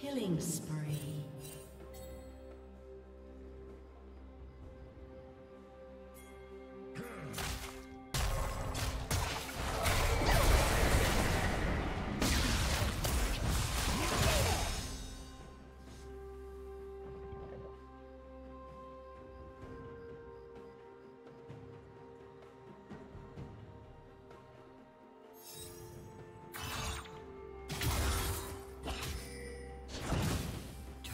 Killing spree.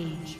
Rampage.